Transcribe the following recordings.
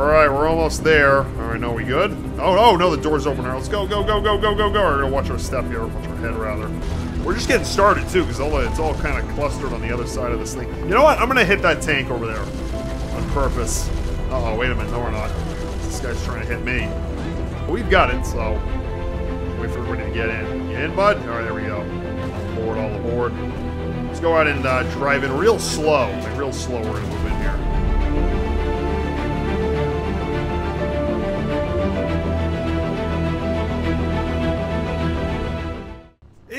Alright, we're almost there. Alright, no, we good? Oh, oh, no, the door's open. Let's go, go, go, go, go, go, go. We're gonna watch our step here, watch our head, rather. We're just getting started, too, because it's all kind of clustered on the other side of this thing. You know what? I'm gonna hit that tank over there. On purpose. Uh oh wait a minute. No, we're not. This guy's trying to hit me. But we've got it, so... Wait for everybody to get in. You in, bud? Alright, there we go. All aboard, all aboard. Let's go out and uh, drive in real slow. Like, real slow, we're gonna move in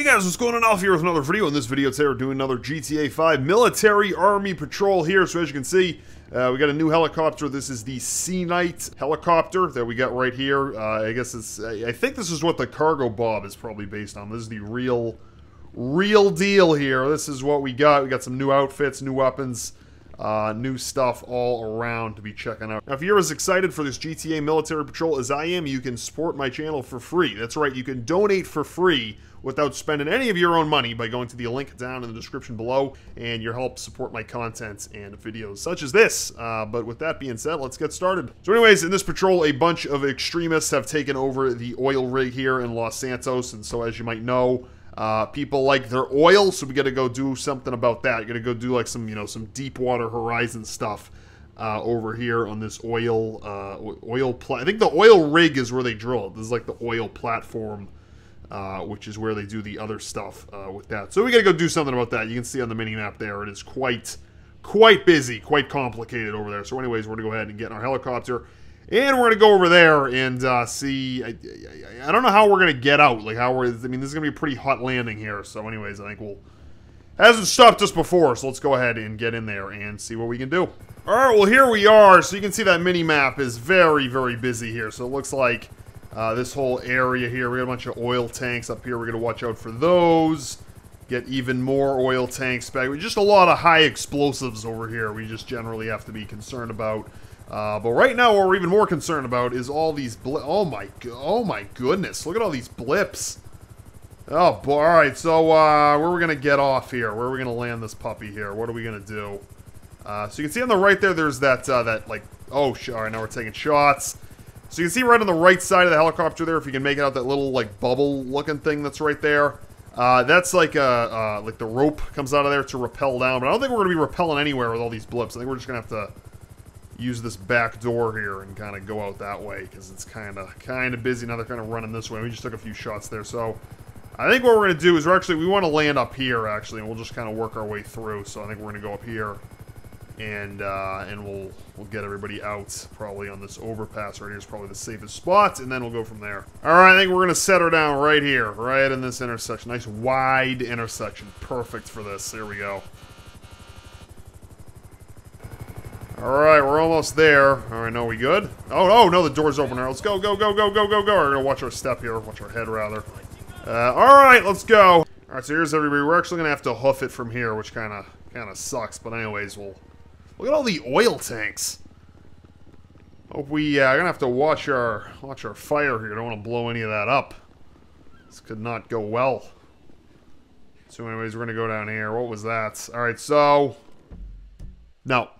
Hey guys, what's going on? Alf here with another video. In this video today, we're doing another GTA 5 Military Army Patrol here. So as you can see, uh, we got a new helicopter. This is the Sea Knight helicopter that we got right here. Uh, I guess it's, I think this is what the Cargobob is probably based on. This is the real, real deal here. This is what we got. We got some new outfits, new weapons, uh, new stuff all around to be checking out. Now, if you're as excited for this GTA Military Patrol as I am, you can support my channel for free. That's right, you can donate for free without spending any of your own money by going to the link down in the description below, and your help support my content and videos such as this. Uh, but with that being said, let's get started. So anyways, in this patrol, a bunch of extremists have taken over the oil rig here in Los Santos, and so as you might know, uh, people like their oil, so we got to go do something about that. Got to go do like some, you know, some Deepwater Horizon stuff uh, over here on this oil, uh, oil. I think the oil rig is where they drill. This is like the oil platform, uh, which is where they do the other stuff uh, with that. So we got to go do something about that. You can see on the mini map there, it is quite, quite busy, quite complicated over there. So, anyways, we're gonna go ahead and get in our helicopter. And we're gonna go over there and uh, see. I, I, I don't know how we're gonna get out. Like how we're. I mean, this is gonna be a pretty hot landing here. So, anyways, I think we'll. Hasn't stopped us before, so let's go ahead and get in there and see what we can do. All right, well here we are. So you can see that mini map is very, very busy here. So it looks like uh, this whole area here. We got a bunch of oil tanks up here. We're gonna watch out for those. Get even more oil tanks back. Just a lot of high explosives over here. We just generally have to be concerned about. Uh, but right now, what we're even more concerned about is all these Oh my, oh my goodness! Look at all these blips. Oh boy! All right, so uh, where are we gonna get off here? Where are we gonna land this puppy here? What are we gonna do? Uh, so you can see on the right there, there's that uh, that like. Oh, all right, now we're taking shots. So you can see right on the right side of the helicopter there, if you can make out that little like bubble-looking thing that's right there. Uh, that's like a uh, like the rope comes out of there to rappel down, but I don't think we're gonna be rappelling anywhere with all these blips. I think we're just gonna have to use this back door here and kind of go out that way because it's kind of kind of busy now they're kind of running this way. We just took a few shots there. So i think what we're going to do is we're actually we want to land up here actually and we'll just kind of work our way through. So i think we're going to go up here and uh, and we'll we'll get everybody out probably on this overpass right here is probably the safest spot and then we'll go from there. All right i think we're going to set her down right here right in this intersection. Nice wide intersection. Perfect for this. There we go Alright, we're almost there. Alright, no, we good? Oh, oh, no, the door's open. Let's go, go, go, go, go, go, go. We're gonna watch our step here. Watch our head, rather. Uh, alright, let's go. Alright, so here's everybody. We're actually gonna have to hoof it from here, which kind of kind of sucks. But anyways, we'll... Look at all the oil tanks. Hope we... Uh, gonna have to watch our watch our fire here. Don't want to blow any of that up. This could not go well. So anyways, we're gonna go down here. What was that? Alright, so... No.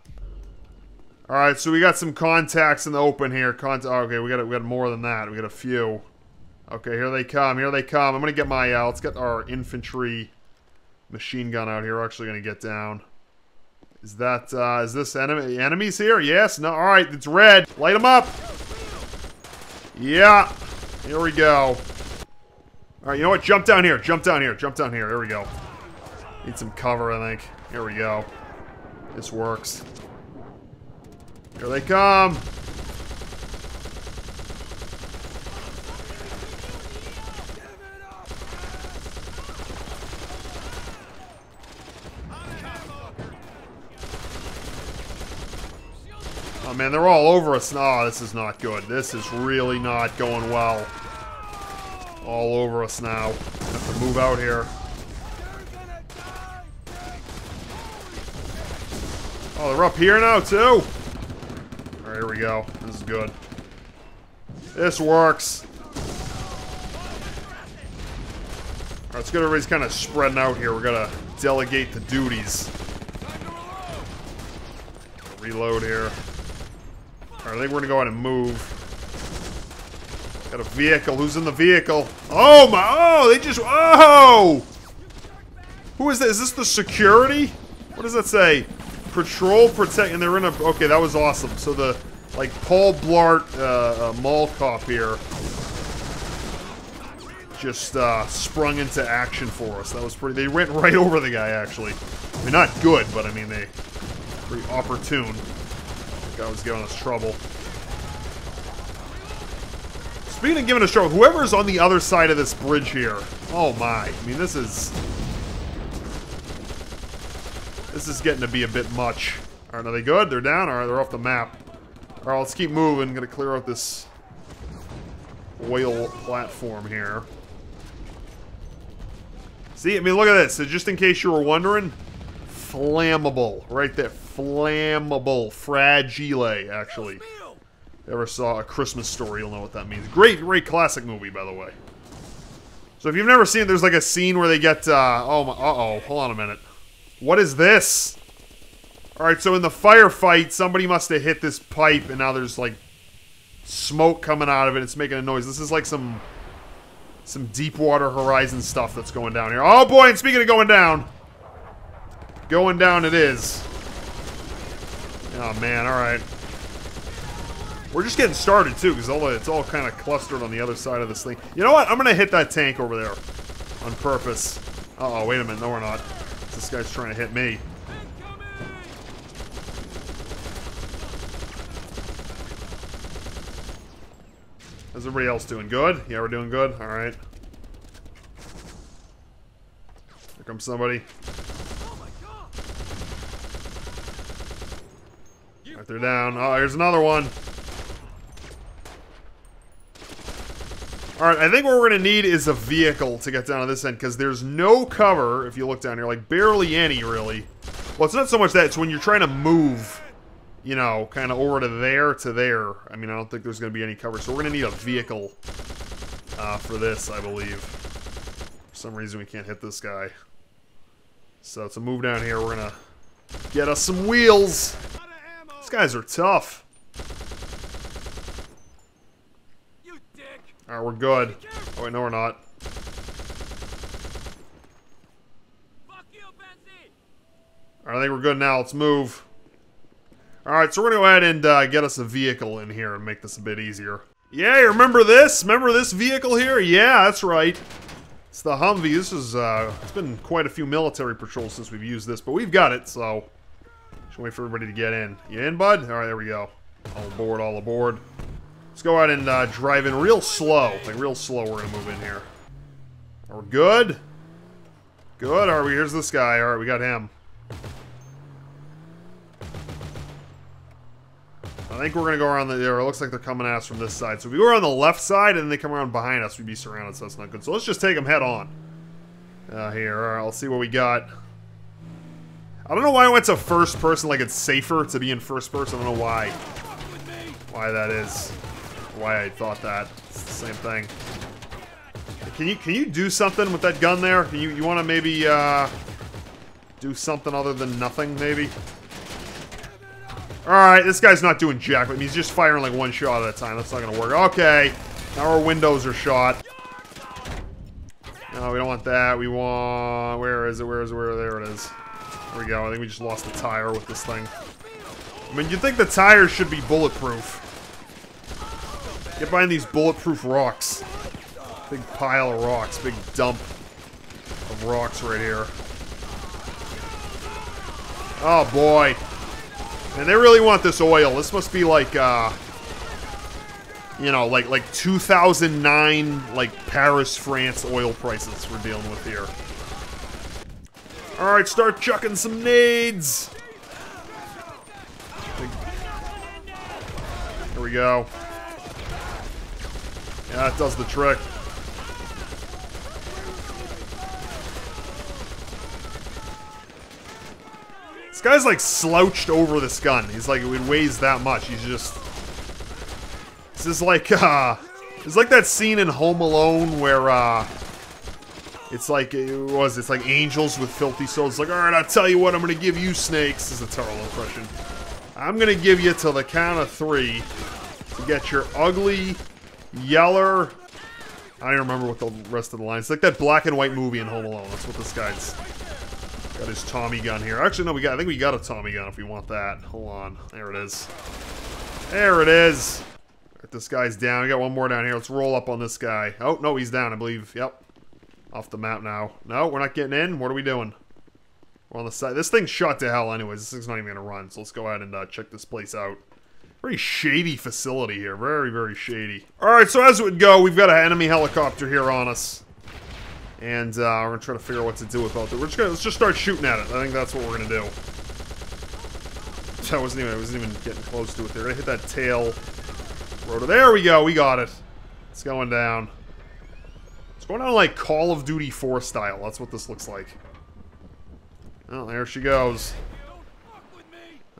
Alright, so we got some contacts in the open here. Cont okay, we got we got more than that. We got a few. Okay, here they come. Here they come. I'm gonna get my uh, let's get our infantry machine gun out here. We're actually gonna get down. Is that uh, is this enemy enemies here? Yes. No. All right. It's red. Light them up. Yeah. Here we go. All right. You know what? Jump down here. Jump down here. Jump down here. There we go. Need some cover, I think. Here we go. This works. Here they come. Oh man, they're all over us. Oh, this is not good. This is really not going well. All over us now. Have to move out here. Oh, they're up here now too? Here we go. This is good. This works. Alright, let's get everybody's kind of spreading out here. We're gonna delegate the duties. Reload here. Alright, Alright, I think we're gonna go ahead and move. Got a vehicle. Who's in the vehicle? Oh my! Oh, they just. Oh! Who is this? Is this the security? What does that say? Patrol, protect, and they're in a. Okay, that was awesome. So the like Paul Blart uh, uh, here just uh, sprung into action for us. That was pretty. They went right over the guy actually. I mean, not good, but I mean they pretty opportune. Guy was giving us trouble. Speaking of giving us trouble, whoever's on the other side of this bridge here. Oh my! I mean, this is this is getting to be a bit much. All right, are they good? They're down. All right, they're off the map. All right, let's keep moving. Gonna clear out this oil platform here. See, I mean, look at this. So just in case you were wondering, flammable. Right there. Flammable. Fragile, actually. Ever saw A Christmas Story, you'll know what that means. Great, great classic movie, by the way. So if you've never seen it, there's like a scene where they get, uh, oh my, uh-oh, hold on a minute. What is this? Alright, so in the firefight, somebody must have hit this pipe, and now there's like smoke coming out of it. It's making a noise. This is like some some Deepwater Horizon stuff that's going down here. Oh boy, and speaking of going down. Going down it is. Oh man, alright. We're just getting started too, because all it's all kind of clustered on the other side of this thing. You know what? I'm gonna hit that tank over there. On purpose. Uh oh, wait a minute. No, we're not. This guy's trying to hit me. How's everybody else doing? Good? Yeah, we're doing good? Alright. Here comes somebody. They're down. Oh, here's another one. Alright, I think what we're going to need is a vehicle to get down to this end, because there's no cover, if you look down here, like, barely any, really. Well, it's not so much that, it's when you're trying to move you know, kind of over to there to there. I mean, I don't think there's going to be any cover. So we're going to need a vehicle uh, for this, I believe. For some reason, we can't hit this guy. So to move down here, we're going to get us some wheels. These guys are tough. You dick. Alright, we're good. Oh, wait, no, we're not. Alright, I think we're good now. Let's move. Alright, so we're to go ahead and uh, get us a vehicle in here and make this a bit easier. Yeah, remember this? Remember this vehicle here? Yeah, that's right. It's the Humvee. This is, uh, it's been quite a few military patrols since we've used this, but we've got it, so... Just wait for everybody to get in. You in, bud? Alright, there we go. All aboard, all aboard. Let's go ahead and uh, drive in real slow. Like, real slow we're gonna move in here. Are we good? Good, alright, we here's this guy. Alright, we got him. Think we're going to go around the... There, it looks like they're coming at us from this side. So if we go around the left side and they come around behind us, we'd be surrounded, so that's not good. So let's just take them head on. Uh, here, let's see what we got. I don't know why I went to first person, like it's safer to be in first person. I don't know why. Why that is. Why I thought that. It's the same thing. Can you can you do something with that gun there? You you want to maybe uh, do something other than nothing, maybe? Alright, this guy's not doing jack, but he's just firing like one shot at a time. That's not gonna work. Okay. Now our windows are shot. No, we don't want that. We want... Where is it? Where is it? Where? There it is. There we go. I think we just lost the tire with this thing. I mean, you'd think the tires should be bulletproof. Get behind these bulletproof rocks. Big pile of rocks. Big dump of rocks right here. Oh, boy. And they really want this oil. This must be like, uh, you know, like like 2009, like Paris, France oil prices we're dealing with here. All right, start chucking some nades. Here we go. Yeah, that does the trick. This guy's like slouched over this gun. He's like, it weighs that much. He's just... This is like, uh... It's like that scene in Home Alone where, uh... It's like, it was, it's like angels with filthy souls. It's like, alright, I'll tell you what, I'm gonna give you snakes. This is a terrible impression. I'm gonna give you till the count of three to get your ugly, yeller. I don't remember what the rest of the lines. It's like that black and white movie in Home Alone. That's what this guy's got his Tommy gun here. Actually, no, we got. I think we got a Tommy gun if we want that. Hold on. There it is. There it is. This guy's down. We got one more down here. Let's roll up on this guy. Oh, no, he's down, I believe. Yep. Off the map now. No, we're not getting in. What are we doing? We're on the side. This thing's shot to hell anyways. This thing's not even going to run. So let's go ahead and uh, check this place out. Very shady facility here. Very, very shady. Alright, so as it would go, we've got an enemy helicopter here on us. And uh, we're to try to figure out what to do about it. We're just gonna, let's just start shooting at it. I think that's what we're to do. I wasn't even, I wasn't even getting close to it there. I hit that tail rotor. There we go. We got it. It's going down. It's going down like Call of Duty 4 style. That's what this looks like. Oh, there she goes.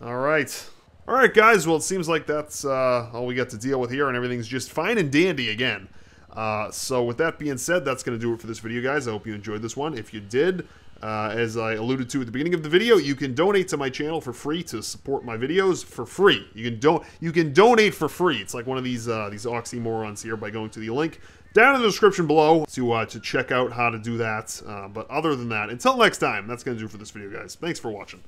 Alright. Alright, guys. Well, it seems like that's uh, all we got to deal with here, and everything's just fine and dandy again. Uh, so with that being said, that's going to do it for this video, guys. I hope you enjoyed this one. If you did, uh, as I alluded to at the beginning of the video, you can donate to my channel for free to support my videos for free. You can don't you can donate for free. It's like one of these uh, these oxymorons here by going to the link down in the description below to uh, to check out how to do that. Uh, but other than that, until next time, that's gonna do for this video, guys. Thanks for watching.